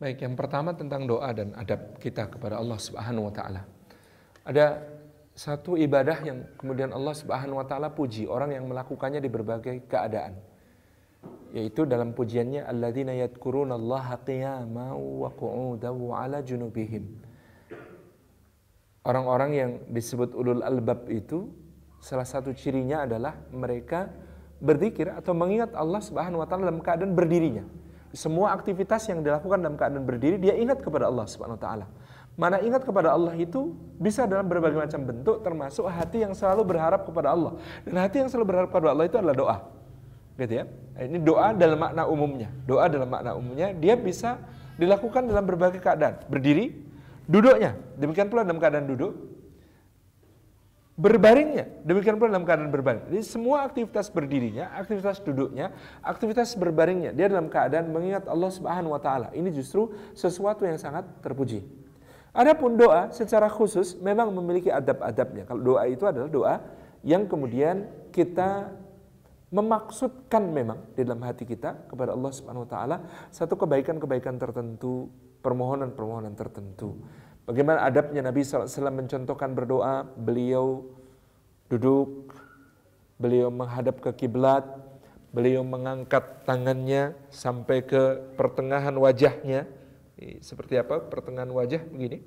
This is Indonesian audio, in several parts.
Baik, yang pertama tentang doa dan adab kita kepada Allah Subhanahu wa taala. Ada satu ibadah yang kemudian Allah Subhanahu wa taala puji orang yang melakukannya di berbagai keadaan. Yaitu dalam pujiannya alladzina yadhkurunallaha qiyaman wa qu'udan wa 'ala junubihim. Orang-orang yang disebut ulul albab itu salah satu cirinya adalah mereka berzikir atau mengingat Allah Subhanahu wa taala dalam keadaan berdirinya semua aktivitas yang dilakukan dalam keadaan berdiri dia ingat kepada Allah Subhanahu wa taala. Mana ingat kepada Allah itu bisa dalam berbagai macam bentuk termasuk hati yang selalu berharap kepada Allah. Dan hati yang selalu berharap kepada Allah itu adalah doa. Gitu ya. Ini doa dalam makna umumnya. Doa dalam makna umumnya dia bisa dilakukan dalam berbagai keadaan. Berdiri, duduknya. Demikian pula dalam keadaan duduk, berbaringnya. Demikian pula dalam keadaan berbaring. Jadi semua aktivitas berdirinya, aktivitas duduknya, aktivitas berbaringnya, dia dalam keadaan mengingat Allah Subhanahu wa taala. Ini justru sesuatu yang sangat terpuji. Adapun doa secara khusus memang memiliki adab-adabnya. Kalau doa itu adalah doa yang kemudian kita memaksudkan memang di dalam hati kita kepada Allah Subhanahu wa taala satu kebaikan-kebaikan tertentu, permohonan-permohonan tertentu. Bagaimana adabnya Nabi SAW mencontohkan berdoa, beliau duduk, beliau menghadap ke kiblat, beliau mengangkat tangannya sampai ke pertengahan wajahnya. Seperti apa pertengahan wajah begini?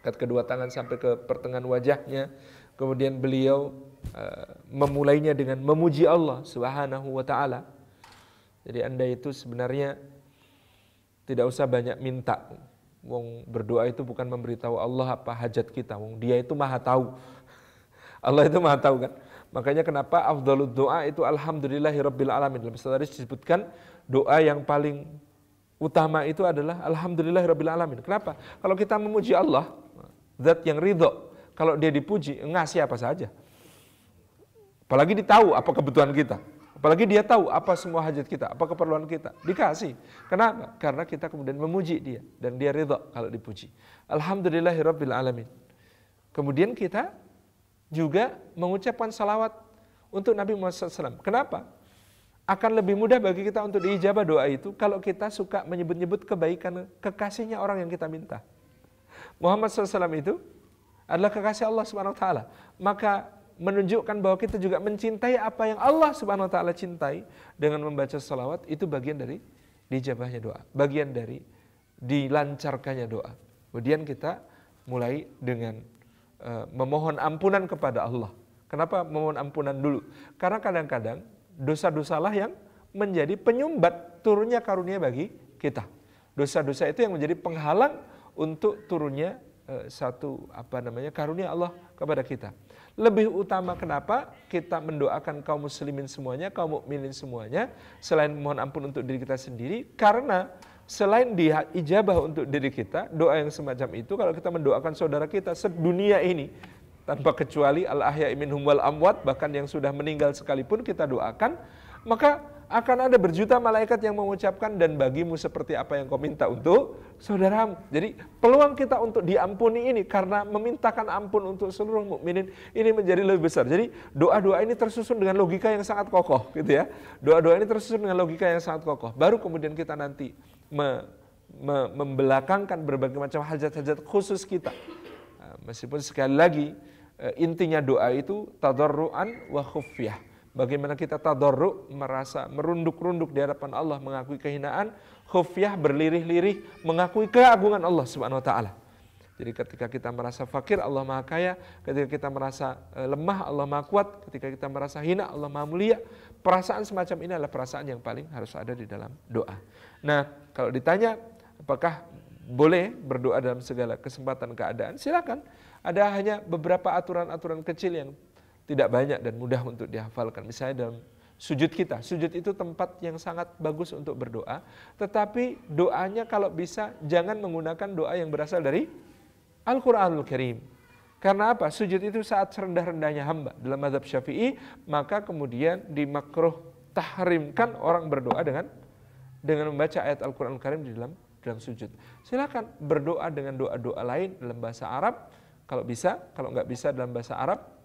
Angkat kedua tangan sampai ke pertengahan wajahnya. Kemudian beliau uh, memulainya dengan memuji Allah Subhanahu wa taala. Jadi Anda itu sebenarnya tidak usah banyak minta Wong berdoa itu bukan memberitahu Allah apa hajat kita. Wong dia itu maha tahu. Allah itu maha tahu kan. Makanya kenapa afdalud doa itu alhamdulillahirabbil alamin. Dalam tadi disebutkan doa yang paling utama itu adalah alhamdulillahirabbil alamin. Kenapa? Kalau kita memuji Allah, zat yang ridho, kalau dia dipuji, ngasih apa saja. Apalagi ditahu apa kebutuhan kita. Apalagi dia tahu apa semua hajat kita, apa keperluan kita. Dikasih. Kenapa? Karena kita kemudian memuji dia. Dan dia ridha kalau dipuji. Alhamdulillahirabbil alamin. Kemudian kita juga mengucapkan salawat untuk Nabi Muhammad SAW. Kenapa? Akan lebih mudah bagi kita untuk diijabah doa itu kalau kita suka menyebut-nyebut kebaikan kekasihnya orang yang kita minta. Muhammad SAW itu adalah kekasih Allah Subhanahu Taala. Maka menunjukkan bahwa kita juga mencintai apa yang Allah Subhanahu wa taala cintai dengan membaca salawat itu bagian dari dijabahnya doa, bagian dari dilancarkannya doa. Kemudian kita mulai dengan uh, memohon ampunan kepada Allah. Kenapa memohon ampunan dulu? Karena kadang-kadang dosa-dosalah yang menjadi penyumbat turunnya karunia bagi kita. Dosa-dosa itu yang menjadi penghalang untuk turunnya uh, satu apa namanya karunia Allah kepada kita. Lebih utama kenapa kita mendoakan kaum muslimin semuanya, kaum mukminin semuanya, selain mohon ampun untuk diri kita sendiri, karena selain dia ijabah untuk diri kita, doa yang semacam itu, kalau kita mendoakan saudara kita sedunia ini, tanpa kecuali al-ahya minhum wal amwat, bahkan yang sudah meninggal sekalipun kita doakan, maka akan ada berjuta malaikat yang mengucapkan dan bagimu seperti apa yang kau minta untuk saudaramu. Jadi peluang kita untuk diampuni ini karena memintakan ampun untuk seluruh mukminin ini menjadi lebih besar. Jadi doa-doa ini tersusun dengan logika yang sangat kokoh gitu ya. Doa-doa ini tersusun dengan logika yang sangat kokoh. Baru kemudian kita nanti me, me, membelakangkan berbagai macam hajat-hajat khusus kita. Nah, meskipun sekali lagi eh, intinya doa itu tadarruan wa khufyah Bagaimana kita tadarruk, merasa merunduk-runduk di hadapan Allah, mengakui kehinaan, khufyah berlirih-lirih, mengakui keagungan Allah Subhanahu wa taala. Jadi ketika kita merasa fakir, Allah Maha Kaya. Ketika kita merasa e, lemah, Allah Maha Kuat. Ketika kita merasa hina, Allah Maha Mulia. Perasaan semacam ini adalah perasaan yang paling harus ada di dalam doa. Nah, kalau ditanya apakah boleh berdoa dalam segala kesempatan keadaan, silakan. Ada hanya beberapa aturan-aturan kecil yang tidak banyak dan mudah untuk dihafalkan. Misalnya dalam sujud kita, sujud itu tempat yang sangat bagus untuk berdoa, tetapi doanya kalau bisa jangan menggunakan doa yang berasal dari Al-Qur'anul Karim. Karena apa? Sujud itu saat rendah-rendahnya hamba. Dalam mazhab Syafi'i, maka kemudian dimakruh tahrimkan orang berdoa dengan dengan membaca ayat Al-Qur'anul Karim di dalam dalam sujud. Silakan berdoa dengan doa-doa lain dalam bahasa Arab kalau bisa, kalau nggak bisa dalam bahasa Arab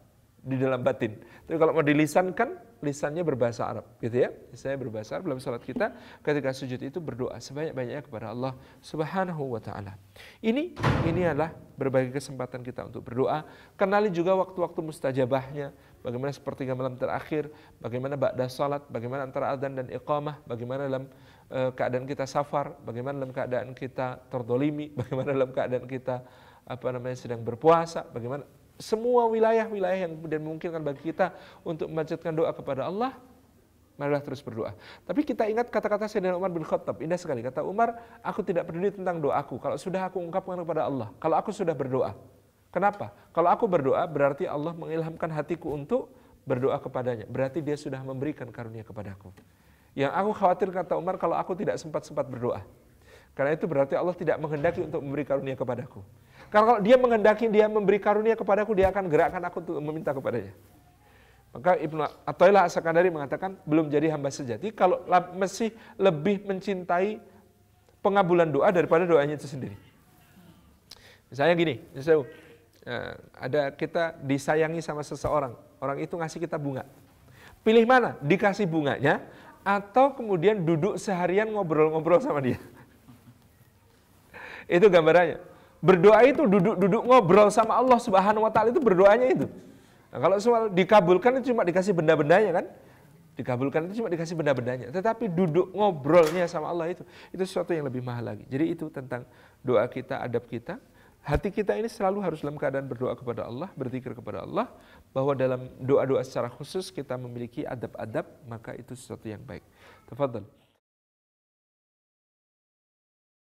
di dalam batin. Tapi kalau mau dilisankan, lisannya berbahasa Arab, gitu ya. Saya berbahasa Arab dalam salat kita ketika sujud itu berdoa sebanyak-banyaknya kepada Allah Subhanahu wa taala. Ini ini adalah berbagai kesempatan kita untuk berdoa. Kenali juga waktu-waktu mustajabahnya, bagaimana sepertiga malam terakhir, bagaimana ba'da salat, bagaimana antara adzan dan iqamah, bagaimana dalam uh, keadaan kita safar, bagaimana dalam keadaan kita terdolimi, bagaimana dalam keadaan kita apa namanya sedang berpuasa, bagaimana semua wilayah-wilayah yang kemudian memungkinkan bagi kita untuk memanjatkan doa kepada Allah, marilah terus berdoa. Tapi kita ingat kata-kata Sayyidina Umar bin Khattab, indah sekali. Kata Umar, aku tidak peduli tentang doaku. Kalau sudah aku ungkapkan kepada Allah, kalau aku sudah berdoa. Kenapa? Kalau aku berdoa, berarti Allah mengilhamkan hatiku untuk berdoa kepadanya. Berarti dia sudah memberikan karunia kepadaku. Yang aku khawatir kata Umar, kalau aku tidak sempat-sempat berdoa. Karena itu berarti Allah tidak menghendaki untuk memberi karunia kepadaku. Karena kalau dia menghendaki dia memberi karunia kepadaku, dia akan gerakkan aku untuk meminta kepadanya. Maka Ibnu Athaillah As-Sakandari mengatakan belum jadi hamba sejati kalau masih lebih mencintai pengabulan doa daripada doanya itu sendiri. Misalnya gini, misalnya, eh, ada kita disayangi sama seseorang, orang itu ngasih kita bunga. Pilih mana? Dikasih bunganya atau kemudian duduk seharian ngobrol-ngobrol sama dia. Itu gambarannya. Berdoa itu duduk-duduk ngobrol sama Allah Subhanahu wa taala itu berdoanya itu. Nah, kalau soal dikabulkan itu cuma dikasih benda-bendanya kan? Dikabulkan itu cuma dikasih benda-bendanya. Tetapi duduk ngobrolnya sama Allah itu itu sesuatu yang lebih mahal lagi. Jadi itu tentang doa kita, adab kita. Hati kita ini selalu harus dalam keadaan berdoa kepada Allah, berzikir kepada Allah, bahwa dalam doa-doa secara khusus kita memiliki adab-adab, maka itu sesuatu yang baik. Tafadhal.